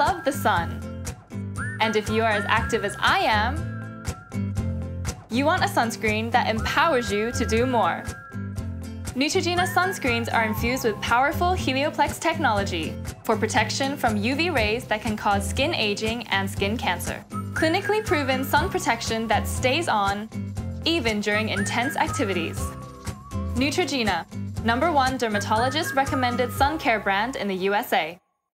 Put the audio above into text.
love the sun. And if you are as active as I am, you want a sunscreen that empowers you to do more. Neutrogena sunscreens are infused with powerful Helioplex technology for protection from UV rays that can cause skin aging and skin cancer. Clinically proven sun protection that stays on even during intense activities. Neutrogena, number one dermatologist recommended sun care brand in the USA.